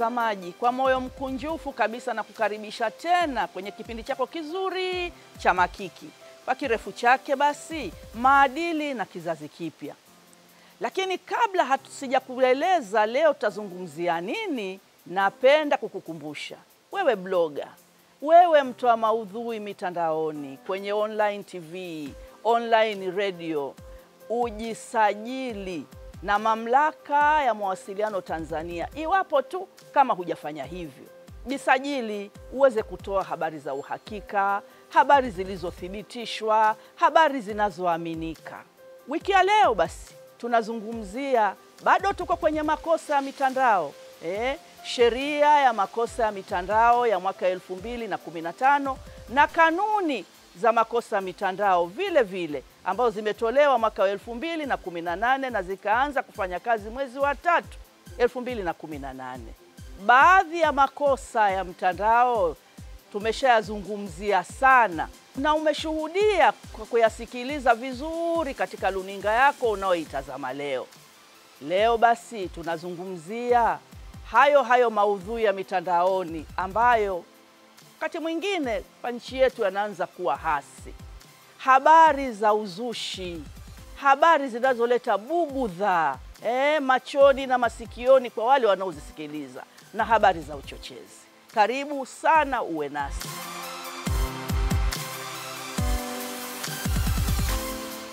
mtazamaji, kwa moyo mkunjufu kabisa na kukaribisha tena kwenye kipindi chako kizuri cha Makiki, kwa kirefu chake basi maadili na kizazi kipya. Lakini kabla hatusijakueleza leo tazungumzia nini, napenda kukukumbusha. Wewe bloga, wewe mtoa maudhui mitandaoni, kwenye online TV, online radio, ujisajili na Mamlaka ya Mawasiliano Tanzania. Iwapo tu kama hujafanya hivyo, jisajili uweze kutoa habari za uhakika, habari zilizothibitishwa, habari zinazoaminika. Wiki ya leo basi tunazungumzia, bado tuko kwenye makosa ya mitandao eh, sheria ya makosa ya mitandao ya mwaka elfu mbili na kumi na tano na kanuni za makosa ya mitandao vile vile ambazo zimetolewa mwaka wa elfu mbili na kumi na nane na zikaanza kufanya kazi mwezi wa tatu elfu mbili na kumi na nane. Baadhi ya makosa ya mtandao tumeshayazungumzia sana na umeshuhudia kwa kuyasikiliza vizuri katika luninga yako unaoitazama leo. Leo basi tunazungumzia hayo hayo maudhui ya mitandaoni ambayo wakati mwingine kwa nchi yetu yanaanza kuwa hasi, habari za uzushi, habari zinazoleta bugudha eh, machoni na masikioni kwa wale wanaozisikiliza, na habari za uchochezi. Karibu sana, uwe nasi.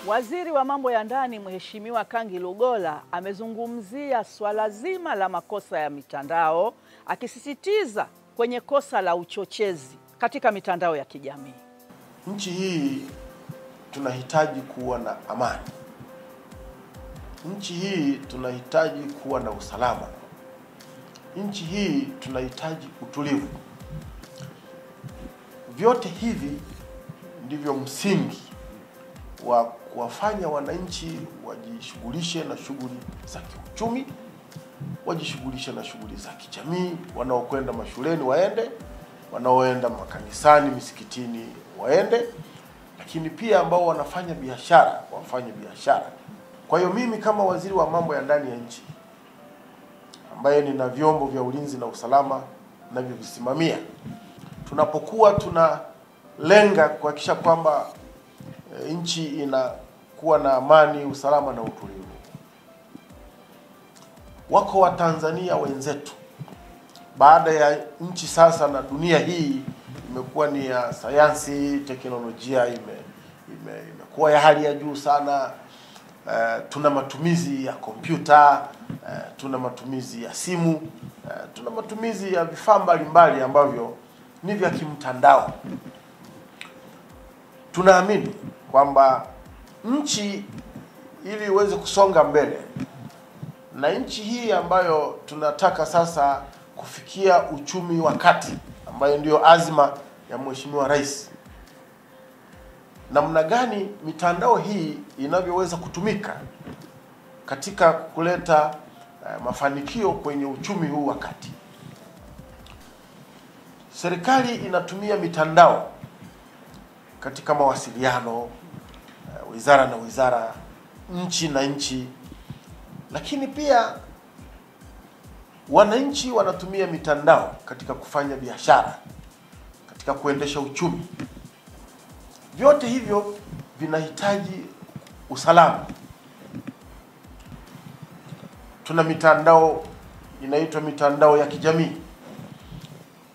Waziri wa mambo ya ndani Mheshimiwa Kangi Lugola amezungumzia swala zima la makosa ya mitandao akisisitiza kwenye kosa la uchochezi katika mitandao ya kijamii. Nchi hii tunahitaji kuwa na amani. Nchi hii tunahitaji kuwa na usalama. Nchi hii tunahitaji utulivu. Vyote hivi ndivyo msingi wa kuwafanya wananchi wajishughulishe na shughuli za kiuchumi, wajishughulishe na shughuli za kijamii, wanaokwenda mashuleni waende, wanaoenda makanisani, misikitini waende, lakini pia ambao wanafanya biashara wafanye biashara. Kwa hiyo mimi kama waziri wa mambo ya ndani ya nchi ambaye nina vyombo vya ulinzi na usalama navyovisimamia, tunapokuwa tunalenga kuhakikisha kwamba e, nchi inakuwa na amani, usalama na utulivu, wako Watanzania wenzetu baada ya nchi sasa na dunia hii imekuwa ni ya sayansi, teknolojia ime, ime, imekuwa ya hali ya juu sana. Uh, tuna matumizi ya kompyuta uh, tuna matumizi ya simu uh, tuna matumizi ya vifaa mbalimbali ambavyo ni vya kimtandao. Tunaamini kwamba nchi ili iweze kusonga mbele na nchi hii ambayo tunataka sasa kufikia uchumi wa kati, ambayo ndiyo azma ya Mheshimiwa Rais, namna gani mitandao hii inavyoweza kutumika katika kuleta uh, mafanikio kwenye uchumi huu wa kati. Serikali inatumia mitandao katika mawasiliano uh, wizara na wizara, nchi na nchi, lakini pia wananchi wanatumia mitandao katika kufanya biashara, katika kuendesha uchumi. Vyote hivyo vinahitaji usalama. Tuna mitandao inaitwa mitandao ya kijamii.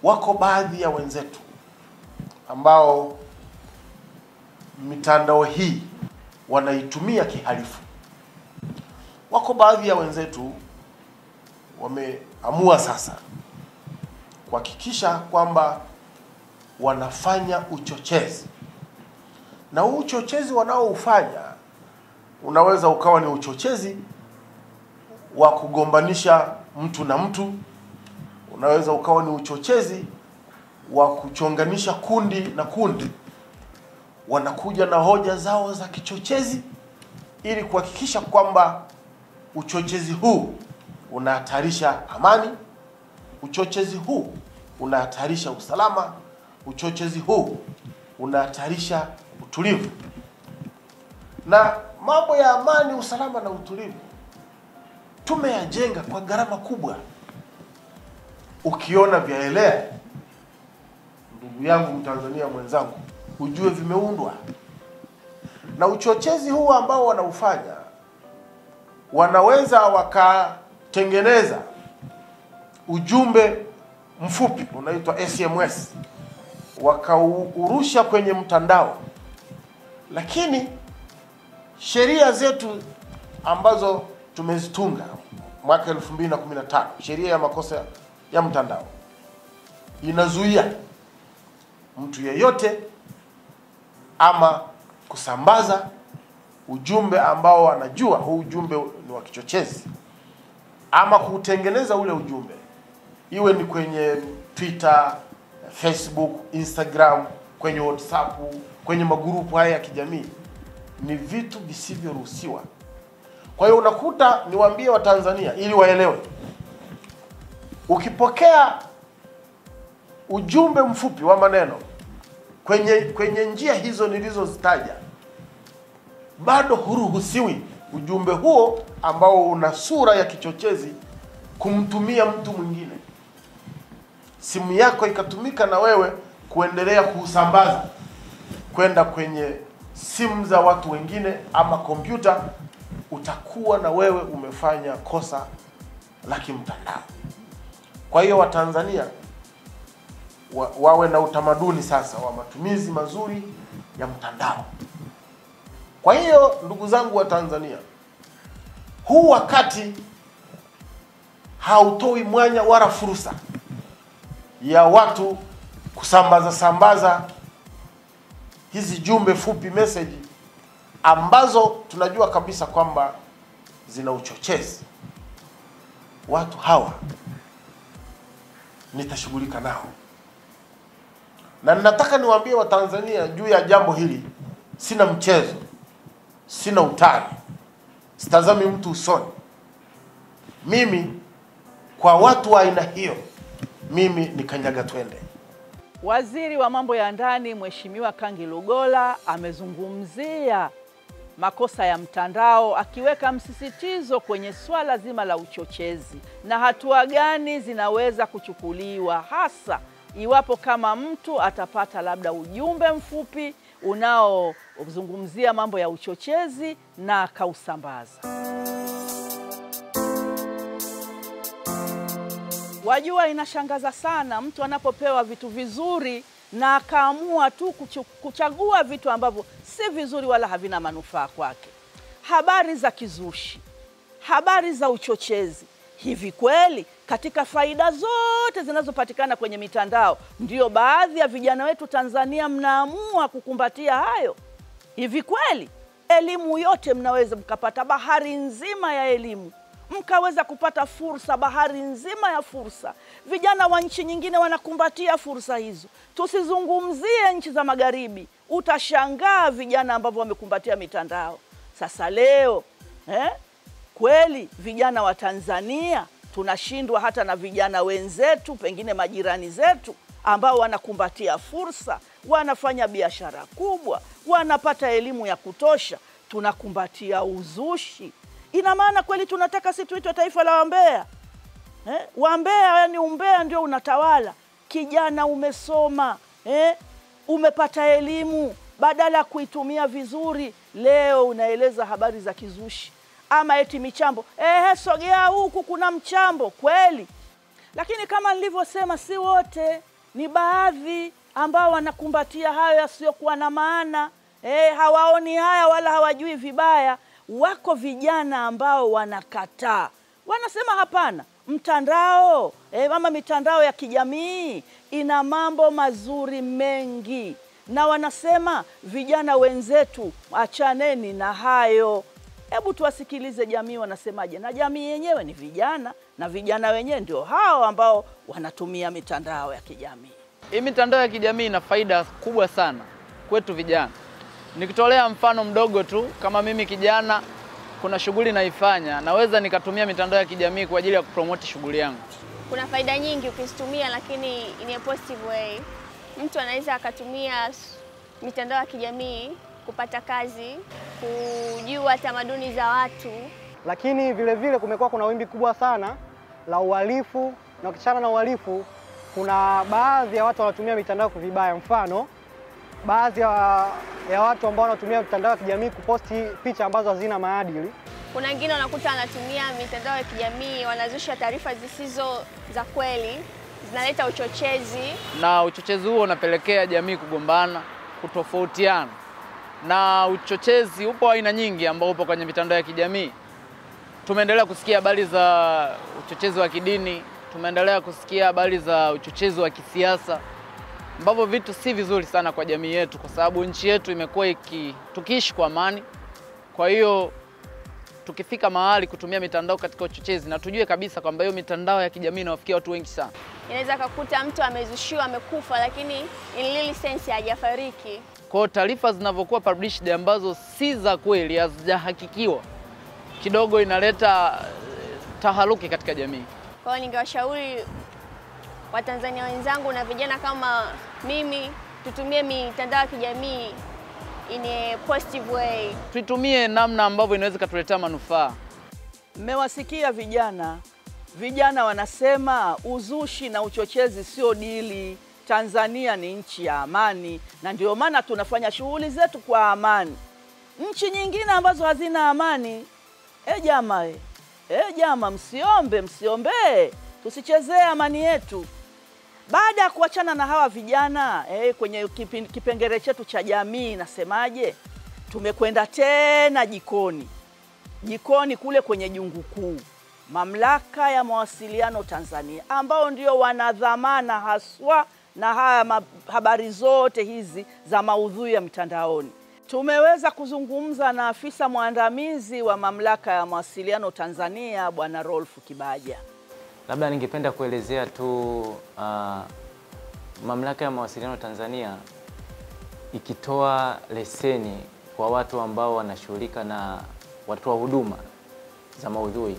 Wako baadhi ya wenzetu ambao mitandao hii wanaitumia kihalifu. Wako baadhi ya wenzetu wameamua sasa kuhakikisha kwamba wanafanya uchochezi, na huu uchochezi wanaoufanya unaweza ukawa ni uchochezi wa kugombanisha mtu na mtu, unaweza ukawa ni uchochezi wa kuchonganisha kundi na kundi. Wanakuja na hoja zao za kichochezi ili kuhakikisha kwamba uchochezi huu unahatarisha amani, uchochezi huu unahatarisha usalama, uchochezi huu unahatarisha utulivu. Na mambo ya amani, usalama na utulivu tumeyajenga kwa gharama kubwa. ukiona vyaelea, ndugu yangu Mtanzania mwenzangu, ujue vimeundwa na uchochezi huu ambao wanaufanya, wanaweza wakatengeneza ujumbe mfupi unaitwa SMS wakaurusha kwenye mtandao, lakini sheria zetu ambazo tumezitunga mwaka 2015 sheria ya makosa ya mtandao inazuia mtu yeyote ama kusambaza ujumbe ambao anajua huu ujumbe wa kichochezi. Ama kutengeneza ule ujumbe, iwe ni kwenye Twitter, Facebook, Instagram, kwenye WhatsApp, kwenye magrupu haya ya kijamii, ni vitu visivyoruhusiwa. Kwa hiyo unakuta, niwaambie Watanzania ili waelewe, ukipokea ujumbe mfupi wa maneno kwenye kwenye njia hizo nilizozitaja, bado huruhusiwi ujumbe huo ambao una sura ya kichochezi kumtumia mtu mwingine. Simu yako ikatumika na wewe kuendelea kuusambaza kwenda kwenye simu za watu wengine ama kompyuta, utakuwa na wewe umefanya kosa la kimtandao. Kwa hiyo Watanzania wa, wawe na utamaduni sasa wa matumizi mazuri ya mtandao. Kwa hiyo ndugu zangu wa Tanzania, huu wakati hautoi mwanya wala fursa ya watu kusambaza sambaza hizi jumbe fupi message ambazo tunajua kabisa kwamba zina uchochezi. Watu hawa nitashughulika nao, na ninataka niwaambie Watanzania juu ya jambo hili, sina mchezo, sina utani, sitazami mtu usoni. Mimi kwa watu wa aina hiyo, mimi ni kanyaga twende. Waziri wa mambo ya ndani Mheshimiwa Kangi Lugola amezungumzia makosa ya mtandao akiweka msisitizo kwenye swala zima la uchochezi na hatua gani zinaweza kuchukuliwa hasa iwapo kama mtu atapata labda ujumbe mfupi unaozungumzia mambo ya uchochezi na akausambaza. Wajua, inashangaza sana mtu anapopewa vitu vizuri na akaamua tu kuchagua vitu ambavyo si vizuri wala havina manufaa kwake. Habari za kizushi, habari za uchochezi. Hivi kweli katika faida zote zinazopatikana kwenye mitandao, ndio baadhi ya vijana wetu Tanzania mnaamua kukumbatia hayo? Hivi kweli elimu yote mnaweza mkapata, bahari nzima ya elimu mkaweza kupata fursa, bahari nzima ya fursa. Vijana wa nchi nyingine wanakumbatia fursa hizo. Tusizungumzie nchi za magharibi, utashangaa vijana ambavyo wamekumbatia mitandao. Sasa leo eh, kweli vijana wa Tanzania tunashindwa hata na vijana wenzetu, pengine majirani zetu ambao wanakumbatia fursa, wanafanya biashara kubwa, wanapata elimu ya kutosha, tunakumbatia uzushi. Ina maana kweli tunataka si tuitwe taifa la wambea eh? Wambea yani umbea ndio unatawala. Kijana umesoma eh? Umepata elimu, badala ya kuitumia vizuri, leo unaeleza habari za kizushi ama eti michambo. Ehe, sogea huku, kuna mchambo kweli. Lakini kama nilivyosema, si wote, ni baadhi ambao wanakumbatia hayo yasiyokuwa na maana e, hawaoni haya wala hawajui vibaya. Wako vijana ambao wanakataa, wanasema hapana, mtandao e, ama mitandao ya kijamii ina mambo mazuri mengi, na wanasema vijana wenzetu, achaneni na hayo. Hebu tuwasikilize jamii wanasemaje, na jamii yenyewe ni vijana, na vijana wenyewe ndio hao ambao wanatumia mitandao ya kijamii. Hii mitandao ya kijamii ina faida kubwa sana kwetu vijana. Nikitolea mfano mdogo tu, kama mimi kijana, kuna shughuli naifanya, naweza nikatumia mitandao ya kijamii kwa ajili ya kupromoti shughuli yangu. Kuna faida nyingi ukizitumia, lakini in a positive way. Mtu anaweza akatumia mitandao ya kijamii kupata kazi, kujua tamaduni za watu. lakini vile vile kumekuwa kuna wimbi kubwa sana la uhalifu Na ukichana na uhalifu, kuna baadhi ya watu wanatumia mitandao kwa vibaya. Mfano, baadhi ya, ya watu ambao wanatumia mitandao ya kijamii kuposti picha ambazo hazina maadili. Kuna wengine wanakuta wanatumia mitandao ya kijamii, wanazusha taarifa zisizo za kweli, zinaleta uchochezi. na uchochezi huo unapelekea jamii kugombana, kutofautiana. Na uchochezi upo aina nyingi ambao upo kwenye mitandao ya kijamii. Tumeendelea kusikia habari za uchochezi wa kidini, tumeendelea kusikia habari za uchochezi wa kisiasa, ambavyo vitu si vizuri sana kwa jamii yetu, kwa sababu nchi yetu imekuwa iki tukiishi kwa amani. Kwa hiyo tukifika mahali kutumia mitandao katika uchochezi, na tujue kabisa kwamba hiyo mitandao ya kijamii inawafikia watu wengi sana. Inaweza kakuta mtu amezushiwa amekufa, lakini in real sense hajafariki. Kwa hiyo taarifa zinavyokuwa published ambazo si za kweli, hazijahakikiwa, kidogo inaleta eh, taharuki katika jamii. Kwa hiyo ningewashauri Watanzania wenzangu na vijana kama mimi tutumie mitandao ya kijamii in a positive way. Tuitumie namna ambavyo inaweza ikatuletea manufaa. Mmewasikia vijana, vijana wanasema uzushi na uchochezi sio dili. Tanzania ni nchi ya amani, na ndio maana tunafanya shughuli zetu kwa amani. Nchi nyingine ambazo hazina amani, e jama, e, e jama, msiombe, msiombee, tusichezee amani yetu. Baada ya kuachana na hawa vijana e, kwenye kipengele chetu cha jamii, nasemaje, tumekwenda tena jikoni jikoni kule kwenye jungu kuu, mamlaka ya mawasiliano Tanzania, ambao ndio wanadhamana haswa na haya habari zote hizi za maudhui ya mtandaoni. Tumeweza kuzungumza na afisa mwandamizi wa mamlaka ya mawasiliano Tanzania, Bwana Rolf Kibaja. Labda ningependa kuelezea tu uh, Mamlaka ya Mawasiliano Tanzania ikitoa leseni kwa watu ambao wanashughulika na watoa huduma za maudhui,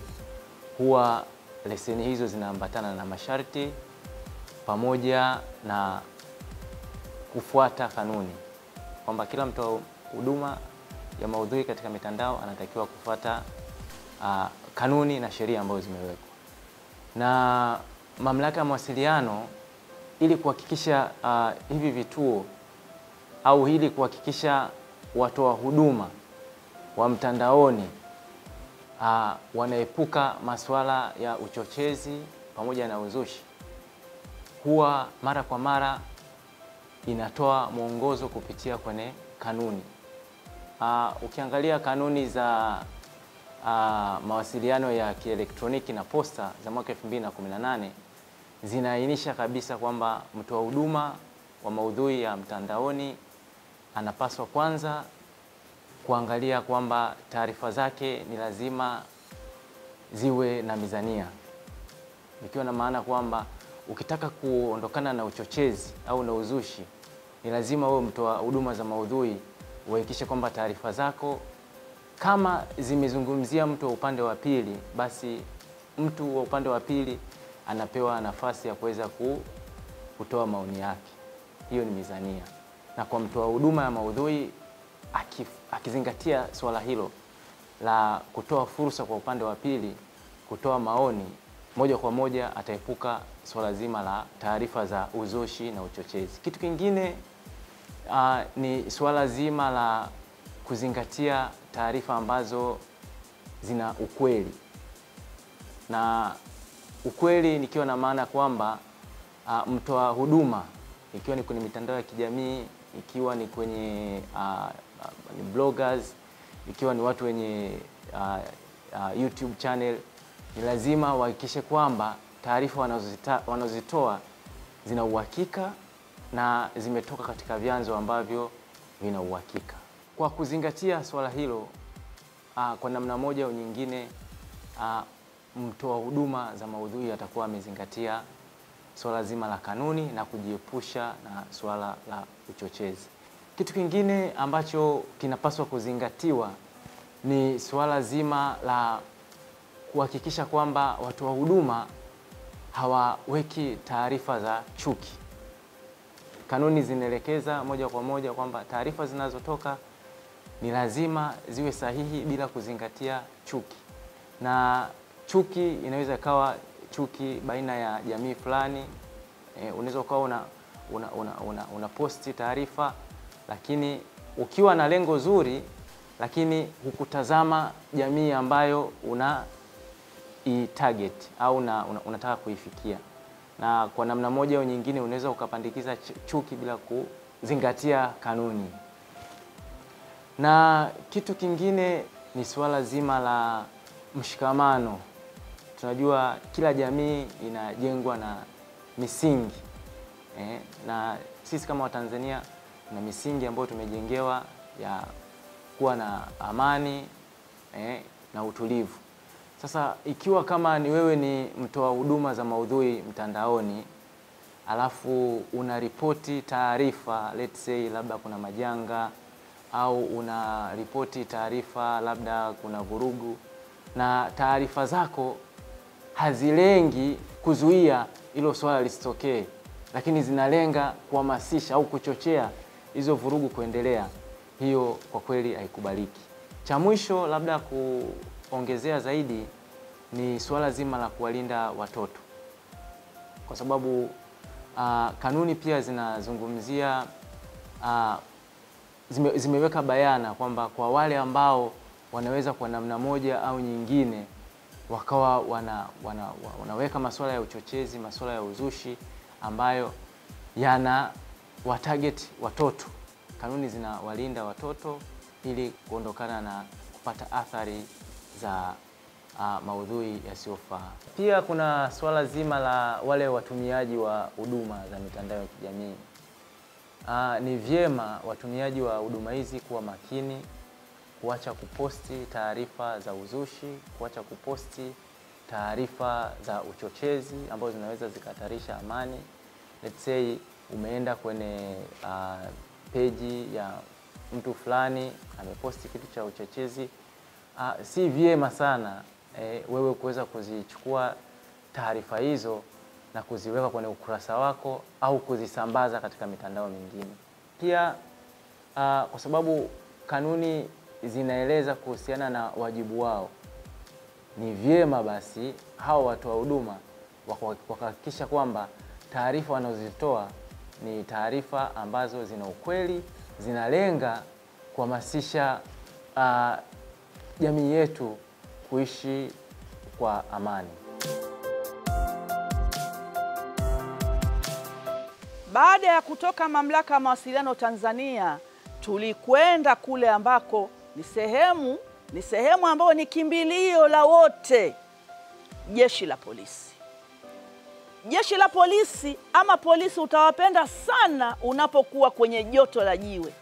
huwa leseni hizo zinaambatana na masharti pamoja na kufuata kanuni, kwamba kila mtoa huduma ya maudhui katika mitandao anatakiwa kufuata uh, kanuni na sheria ambazo zimewekwa. Na mamlaka ya mawasiliano ili kuhakikisha uh, hivi vituo au ili kuhakikisha watoa huduma wa mtandaoni uh, wanaepuka masuala ya uchochezi pamoja na uzushi, huwa mara kwa mara inatoa mwongozo kupitia kwenye kanuni. Uh, ukiangalia kanuni za uh, mawasiliano ya kielektroniki na posta za mwaka 2018 zinaainisha kabisa kwamba mtoa huduma wa maudhui ya mtandaoni anapaswa kwanza kuangalia kwamba taarifa zake ni lazima ziwe na mizania, ikiwa na maana kwamba ukitaka kuondokana na uchochezi au na uzushi, ni lazima wewe mtoa huduma za maudhui uhakikishe kwamba taarifa zako kama zimezungumzia mtu wa upande wa pili, basi mtu wa upande wa pili anapewa nafasi ya kuweza kutoa maoni yake. Hiyo ni mizania, na kwa mtoa huduma ya maudhui akizingatia suala hilo la kutoa fursa kwa upande wa pili kutoa maoni, moja kwa moja ataepuka swala zima la taarifa za uzushi na uchochezi. Kitu kingine uh, ni swala zima la kuzingatia taarifa ambazo zina ukweli na ukweli nikiwa na maana kwamba uh, mtoa huduma ikiwa ni kwenye mitandao ya kijamii, ikiwa ni kwenye uh, ni bloggers, ikiwa ni watu wenye uh, uh, YouTube channel, ni lazima wahakikishe kwamba taarifa wanazozitoa zina uhakika na zimetoka katika vyanzo ambavyo vina uhakika. Kwa kuzingatia swala hilo, a, kwa namna moja au nyingine uh, mtoa huduma za maudhui atakuwa amezingatia swala zima la kanuni na kujiepusha na swala la uchochezi. Kitu kingine ambacho kinapaswa kuzingatiwa ni swala zima la kuhakikisha kwamba watoa huduma hawaweki taarifa za chuki. Kanuni zinaelekeza moja kwa moja kwamba taarifa zinazotoka ni lazima ziwe sahihi bila kuzingatia chuki, na chuki inaweza ikawa chuki baina ya jamii fulani. E, unaweza ukawa una, una, una, una, una posti taarifa lakini ukiwa na lengo zuri, lakini hukutazama jamii ambayo una i target au na, una, unataka kuifikia, na kwa namna moja au nyingine unaweza ukapandikiza chuki bila kuzingatia kanuni. Na kitu kingine ni suala zima la mshikamano. Tunajua kila jamii inajengwa na misingi eh, na sisi kama Watanzania na misingi ambayo tumejengewa ya kuwa na amani eh, na utulivu. Sasa ikiwa kama ni wewe ni mtoa huduma za maudhui mtandaoni, alafu unaripoti taarifa let's say labda kuna majanga au unaripoti taarifa labda kuna vurugu, na taarifa zako hazilengi kuzuia hilo swala lisitokee, lakini zinalenga kuhamasisha au kuchochea hizo vurugu kuendelea, hiyo kwa kweli haikubaliki. Cha mwisho labda kuongezea zaidi ni suala zima la kuwalinda watoto, kwa sababu uh, kanuni pia zinazungumzia uh, zime, zimeweka bayana kwamba kwa wale ambao wanaweza kwa namna moja au nyingine wakawa wana, wana, wanaweka masuala ya uchochezi, masuala ya uzushi ambayo yana watarget watoto. Kanuni zinawalinda watoto ili kuondokana na kupata athari za uh, maudhui yasiyofaa. Pia kuna suala zima la wale watumiaji wa huduma za mitandao ya kijamii. Uh, ni vyema watumiaji wa huduma hizi kuwa makini, kuacha kuposti taarifa za uzushi, kuacha kuposti taarifa za uchochezi ambazo zinaweza zikahatarisha amani. Let's say umeenda kwenye uh, peji ya mtu fulani ameposti kitu cha uchochezi uh, si vyema sana eh, wewe kuweza kuzichukua taarifa hizo na kuziweka kwenye ukurasa wako au kuzisambaza katika mitandao mingine. Pia uh, kwa sababu kanuni zinaeleza kuhusiana na wajibu wao, ni vyema basi hao wa huduma wakahakikisha kwamba taarifa wanazozitoa ni taarifa ambazo zina ukweli, zinalenga kuhamasisha uh, jamii yetu kuishi kwa amani. Baada ya kutoka Mamlaka ya Mawasiliano Tanzania, tulikwenda kule ambako ni sehemu ni sehemu ambayo ni kimbilio la wote, jeshi la polisi. Jeshi la polisi ama polisi utawapenda sana unapokuwa kwenye joto la jiwe.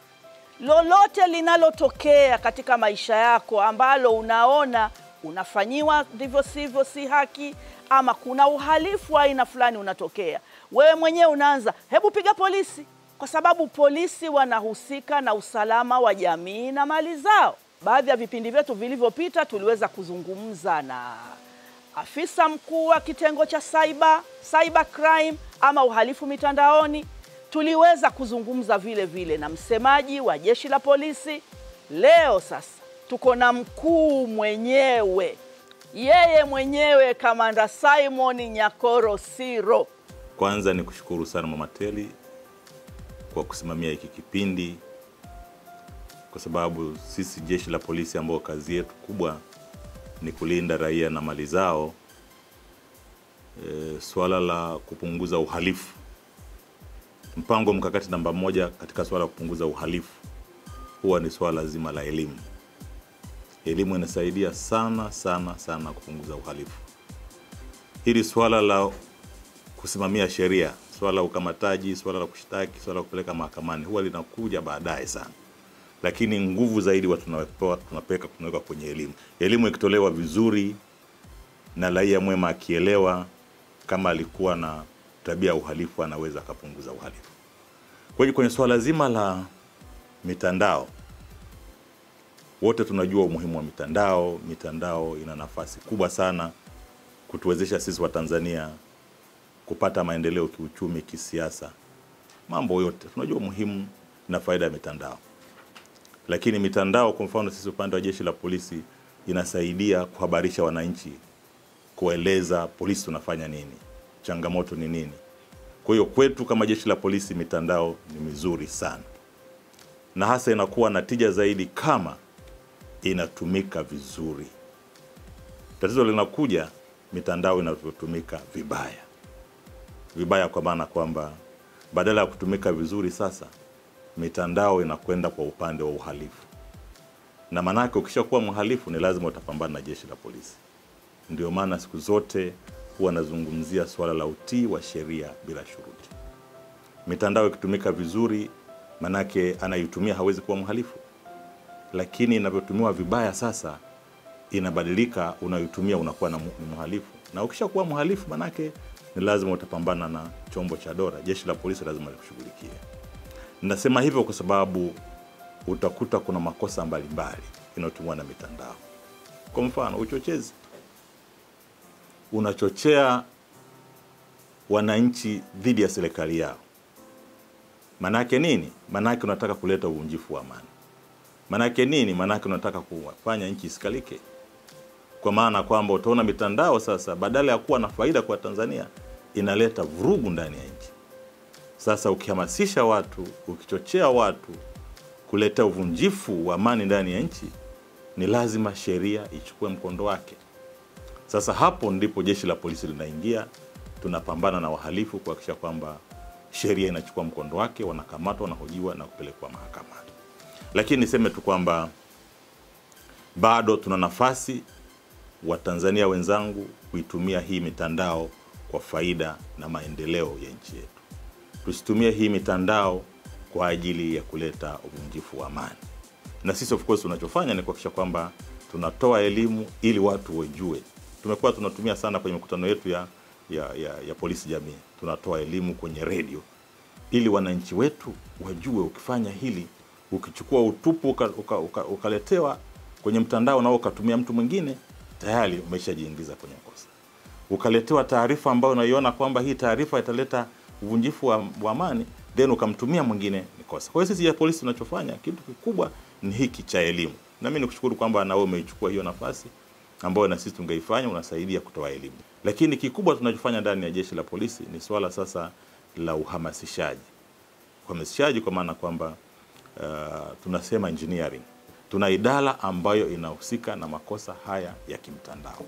Lolote linalotokea katika maisha yako ambalo unaona unafanyiwa ndivyo sivyo, si haki, ama kuna uhalifu wa aina fulani unatokea, wewe mwenyewe unaanza hebu piga polisi, kwa sababu polisi wanahusika na usalama wa jamii na mali zao. Baadhi ya vipindi vyetu vilivyopita tuliweza kuzungumza na afisa mkuu wa kitengo cha cyber, cyber crime ama uhalifu mitandaoni. Tuliweza kuzungumza vile vile na msemaji wa jeshi la polisi. Leo sasa tuko na mkuu mwenyewe, yeye mwenyewe Kamanda Simon Nyakoro Siro. Kwanza ni kushukuru sana Mama Teli kwa kusimamia hiki kipindi, kwa sababu sisi jeshi la polisi ambao kazi yetu kubwa ni kulinda raia na mali zao. E, swala la kupunguza uhalifu, mpango mkakati namba moja katika swala la kupunguza uhalifu huwa ni swala zima la elimu. Elimu inasaidia sana sana sana kupunguza uhalifu. Hili swala la kusimamia sheria, swala la ukamataji, swala la kushtaki, swala la kupeleka mahakamani huwa linakuja baadaye sana, lakini nguvu zaidi tunapewa tunapeka tunaweka kwenye elimu. Elimu ikitolewa vizuri na raia mwema akielewa, kama alikuwa na tabia ya uhalifu, anaweza akapunguza uhalifu. Kwa hiyo kwenye swala zima la mitandao, wote tunajua umuhimu wa mitandao. Mitandao ina nafasi kubwa sana kutuwezesha sisi Watanzania kupata maendeleo kiuchumi, kisiasa, mambo yote. Tunajua umuhimu na faida ya mitandao, lakini mitandao, kwa mfano sisi upande wa jeshi la polisi, inasaidia kuhabarisha wananchi kueleza polisi tunafanya nini, changamoto ni nini. Kwa hiyo kwetu kama jeshi la polisi, mitandao ni mizuri sana, na hasa inakuwa na tija zaidi kama inatumika vizuri. Tatizo linakuja mitandao inavyotumika vibaya vibaya, kwa maana kwamba badala ya kutumika vizuri, sasa mitandao inakwenda kwa upande wa uhalifu, na maanake ukishakuwa mhalifu ni lazima utapambana na jeshi la polisi. Ndio maana siku zote huwa nazungumzia swala la utii wa sheria bila shuruti. Mitandao ikitumika vizuri, manake anaitumia hawezi kuwa mhalifu, lakini inavyotumiwa vibaya sasa inabadilika, unayotumia unakuwa na mhalifu, na ukishakuwa mhalifu manake ni lazima utapambana na chombo cha dola. Jeshi la polisi lazima likushughulikie. Nasema hivyo kwa sababu utakuta kuna makosa mbalimbali inayotumiwa na mitandao. Kwa mfano, uchochezi, unachochea wananchi dhidi ya serikali yao. Manake nini? Manake unataka kuleta uvunjifu wa amani. Manake nini? Manake unataka kufanya nchi isikalike, kwa maana kwamba utaona mitandao sasa, badala ya kuwa na faida kwa Tanzania, inaleta vurugu ndani ya nchi. Sasa ukihamasisha watu, ukichochea watu kuleta uvunjifu wa amani ndani ya nchi, ni lazima sheria ichukue mkondo wake. Sasa hapo ndipo jeshi la polisi linaingia, tunapambana na wahalifu kuhakikisha kwamba sheria inachukua mkondo wake, wanakamatwa, wanahojiwa na kupelekwa mahakamani. Lakini niseme tu kwamba bado tuna nafasi Watanzania wenzangu kuitumia hii mitandao kwa faida na maendeleo ya nchi yetu. Tusitumie hii mitandao kwa ajili ya kuleta uvunjifu wa amani. Na sisi of course tunachofanya ni kuhakikisha kwamba tunatoa elimu ili watu wajue. Tumekuwa tunatumia sana kwenye mikutano yetu ya, ya, ya, ya polisi jamii, tunatoa elimu kwenye redio ili wananchi wetu wajue, ukifanya hili, ukichukua utupu ukaletewa uka, uka, ukaletewa kwenye mtandao nao ukatumia mtu mwingine, tayari umeshajiingiza kwenye kosa. Ukaletewa taarifa ambayo unaiona kwamba hii taarifa italeta uvunjifu wa, wa amani, then ukamtumia mwingine, ni kosa. Kwa hiyo sisi ya polisi tunachofanya kitu kikubwa ni hiki cha elimu, na mimi nikushukuru kwamba na wewe umeichukua hiyo nafasi ambayo na sisi tungeifanya, unasaidia kutoa elimu. Lakini kikubwa tunachofanya ndani ya jeshi la polisi ni swala sasa la uhamasishaji. Uhamasishaji kwa maana kwamba uh, tunasema engineering. Tuna idara ambayo inahusika na makosa haya ya kimtandao,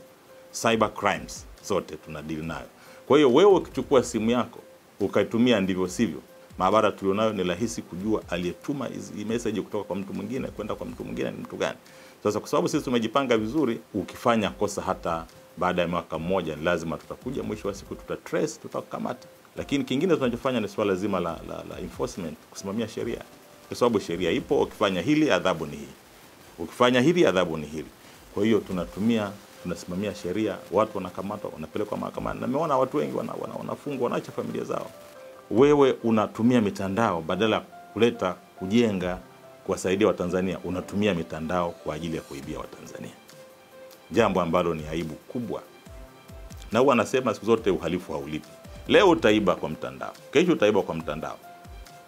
cyber crimes zote tuna deal nayo. Kwa hiyo wewe ukichukua simu yako ukaitumia ndivyo sivyo, maabara tulionayo ni rahisi kujua aliyetuma hizi message kutoka kwa mtu mwingine kwenda kwa mtu mwingine ni mtu gani. Sasa kwa sababu sisi tumejipanga vizuri, ukifanya kosa hata baada ya mwaka mmoja, ni lazima tutakuja, mwisho wa siku tuta trace, tutakamata. Lakini kingine tunachofanya ni swala zima la, la, la enforcement, kusimamia sheria, kwa sababu sheria ipo. Ukifanya hili adhabu ni hii, ukifanya hili adhabu ni hili. Kwa hiyo tunatumia tunasimamia sheria, watu wanakamatwa, wanapelekwa mahakamani. Na nimeona watu wengi wanafungwa, wana, wana, wanaacha familia zao. Wewe unatumia mitandao badala ya kuleta kujenga, kuwasaidia Watanzania, unatumia mitandao kwa ajili ya kuibia Watanzania, jambo ambalo ni aibu kubwa. Na huwa anasema siku zote uhalifu haulipi. Leo utaiba kwa mtandao, kesho utaiba kwa mtandao,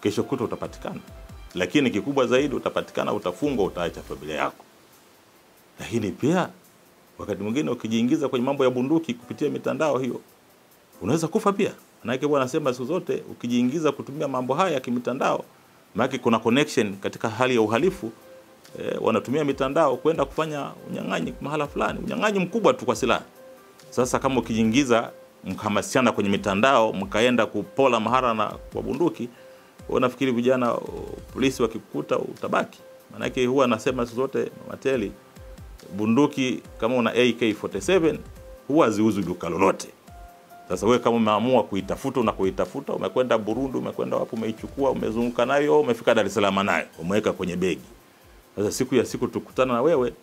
kesho kuto utapatikana, lakini kikubwa zaidi utapatikana, utafungwa, utaacha familia yako. Lakini pia wakati mwingine ukijiingiza kwenye mambo ya bunduki kupitia mitandao hiyo unaweza kufa pia. Manake huwa anasema siku zote ukijiingiza kutumia mambo haya ya kimitandao, maana kuna connection katika hali ya uhalifu e, wanatumia mitandao kwenda kufanya unyang'anyi mahala fulani, unyang'anyi mkubwa tu kwa silaha. Sasa kama ukijiingiza mkahamasiana kwenye mitandao mkaenda kupola mahara na kwa bunduki, wewe unafikiri vijana polisi wakikuta utabaki? Maanake huwa anasema siku zote Mateli, bunduki kama una AK47 huwa ziuzu duka lolote. Sasa wewe kama umeamua kuitafuta na kuitafuta, umekwenda Burundi, umekwenda wapi, umeichukua, umezunguka nayo, umefika Dar es Salaam nayo, umeweka kwenye begi. Sasa siku ya siku tukutana na wewe,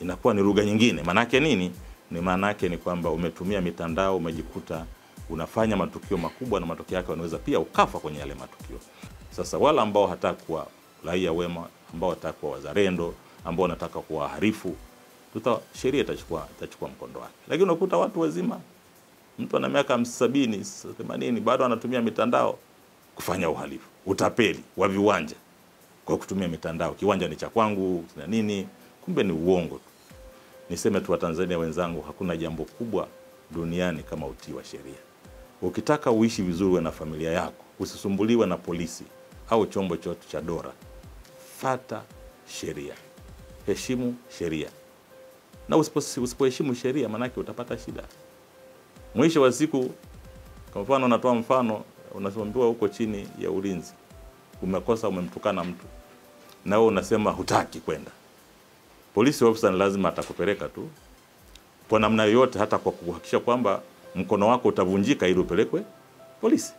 inakuwa ni lugha nyingine. Maanake nini? Ni maanake ni kwamba umetumia mitandao, umejikuta unafanya matukio makubwa, na matokeo yake unaweza pia ukafa kwenye yale matukio. Sasa wale ambao hatakuwa kuwa raia wema, ambao hatakuwa kuwa wazalendo, ambao wanataka kuwa harifu, tuta sheria itachukua itachukua mkondo wake. Lakini unakuta watu wazima, mtu ana miaka sabini themanini, bado anatumia mitandao kufanya uhalifu, utapeli wa viwanja kwa kutumia mitandao. Kiwanja ni cha kwangu na nini, kumbe ni uongo tu. niseme tu Watanzania wenzangu, hakuna jambo kubwa duniani kama utii wa sheria. Ukitaka uishi vizuri na familia yako, usisumbuliwe na polisi au chombo chote cha dola, fata sheria, heshimu sheria, na usipo- usipoheshimu sheria, maanake utapata shida. Mwisho wa siku, kwa mfano, natoa mfano, unaambiwa huko chini ya ulinzi, umekosa, umemtukana mtu, na wewe unasema hutaki kwenda polisi ni lazima atakupeleka tu kwa namna yoyote, hata kwa kuhakikisha kwamba mkono wako utavunjika ili upelekwe polisi.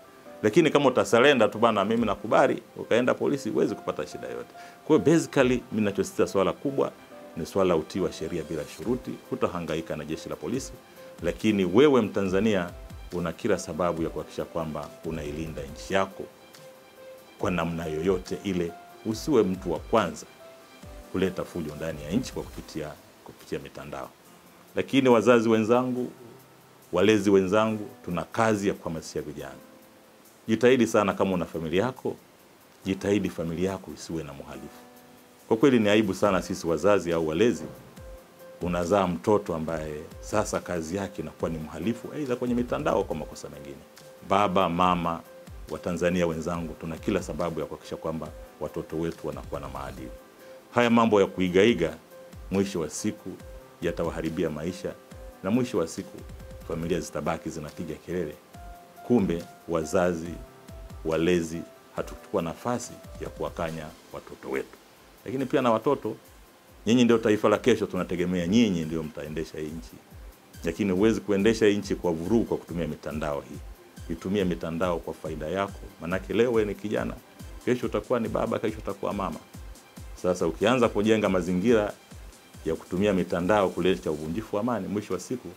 Lakini kama utasalenda tu bana, mimi nakubali, ukaenda polisi, huwezi kupata shida yoyote. Kwa hiyo basically, mimi ninachosisitiza swala kubwa ni swala utii wa sheria bila shuruti. Hutahangaika na jeshi la polisi, lakini wewe Mtanzania una kila sababu ya kuhakikisha kwamba unailinda nchi yako kwa namna yoyote ile. Usiwe mtu wa kwanza kuleta fujo ndani ya nchi kwa kupitia kupitia mitandao. Lakini wazazi wenzangu, walezi wenzangu, tuna kazi ya kuhamasisha vijana. Jitahidi sana, kama una familia yako, jitahidi familia yako isiwe na mhalifu. Kwa kweli ni aibu sana sisi wazazi au walezi, unazaa mtoto ambaye sasa kazi yake inakuwa ni mhalifu, aidha kwenye mitandao kwa makosa mengine. Baba, mama, Watanzania wenzangu, tuna kila sababu ya kuhakikisha kwamba watoto wetu wanakuwa na maadili. Haya mambo ya kuigaiga, mwisho wa siku yatawaharibia maisha, na mwisho wa siku familia zitabaki zinapiga kelele. Kumbe wazazi, walezi, hatukuchukua nafasi ya kuwakanya watoto wetu. Lakini pia na watoto, nyinyi ndio taifa la kesho, tunategemea nyinyi ndio mtaendesha hii nchi, lakini huwezi kuendesha nchi kwa vurugu, kwa kutumia mitandao hii. Itumie mitandao kwa faida yako, manake leo wewe ni kijana, kesho utakuwa ni baba, kesho utakuwa mama. Sasa ukianza kujenga mazingira ya kutumia mitandao kuleta uvunjifu wa amani, mwisho wa siku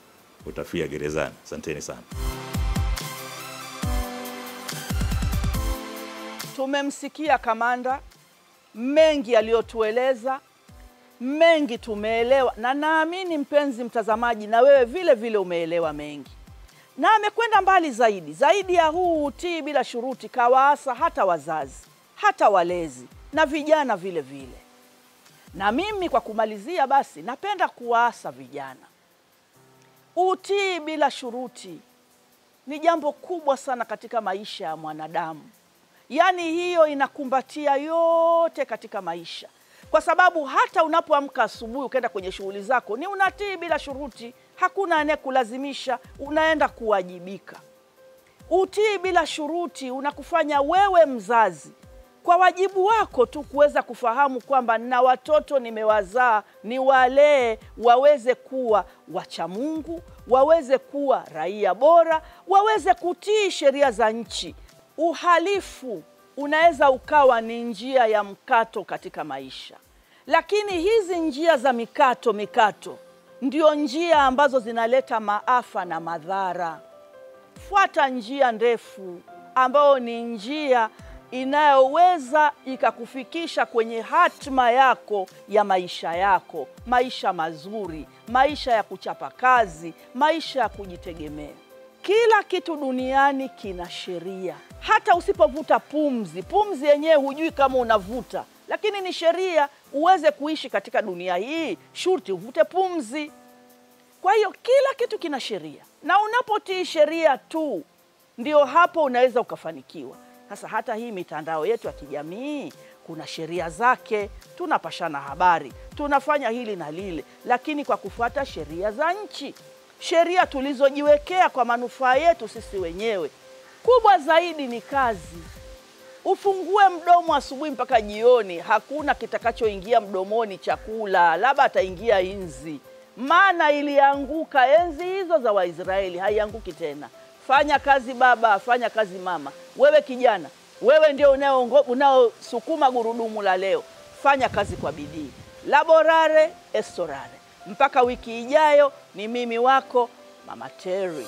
utafia gerezani. Asanteni sana. Tumemsikia kamanda, mengi aliyotueleza, mengi tumeelewa, na naamini mpenzi mtazamaji, na wewe vile vile umeelewa mengi, na amekwenda mbali zaidi. Zaidi ya huu utii bila shuruti, kawaasa hata wazazi, hata walezi na vijana vile vile. Na mimi kwa kumalizia, basi napenda kuwaasa vijana, utii bila shuruti ni jambo kubwa sana katika maisha ya mwanadamu. Yaani hiyo inakumbatia yote katika maisha, kwa sababu hata unapoamka asubuhi ukaenda kwenye shughuli zako ni unatii bila shuruti, hakuna anayekulazimisha, unaenda kuwajibika. Utii bila shuruti unakufanya wewe mzazi kwa wajibu wako tu kuweza kufahamu kwamba na watoto nimewazaa, ni walee waweze kuwa wacha Mungu, waweze kuwa raia bora, waweze kutii sheria za nchi. Uhalifu unaweza ukawa ni njia ya mkato katika maisha, lakini hizi njia za mikato mikato ndio njia ambazo zinaleta maafa na madhara. Fuata njia ndefu ambayo ni njia inayoweza ikakufikisha kwenye hatima yako ya maisha yako, maisha mazuri, maisha ya kuchapa kazi, maisha ya kujitegemea. Kila kitu duniani kina sheria. Hata usipovuta pumzi, pumzi yenyewe hujui kama unavuta, lakini ni sheria. Uweze kuishi katika dunia hii, shurti uvute pumzi. Kwa hiyo kila kitu kina sheria, na unapotii sheria tu ndio hapo unaweza ukafanikiwa. Sasa hata hii mitandao yetu ya kijamii kuna sheria zake, tunapashana habari, tunafanya hili na lile, lakini kwa kufuata sheria za nchi, sheria tulizojiwekea kwa manufaa yetu sisi wenyewe. Kubwa zaidi ni kazi. Ufungue mdomo asubuhi mpaka jioni, hakuna kitakachoingia mdomoni chakula, labda ataingia inzi. Maana ilianguka enzi hizo za Waisraeli, haianguki tena. Fanya kazi baba, fanya kazi mama. Wewe kijana, wewe ndio unaosukuma gurudumu la leo. Fanya kazi kwa bidii. Laborare estorare. Mpaka wiki ijayo, ni mimi wako Mama Terry.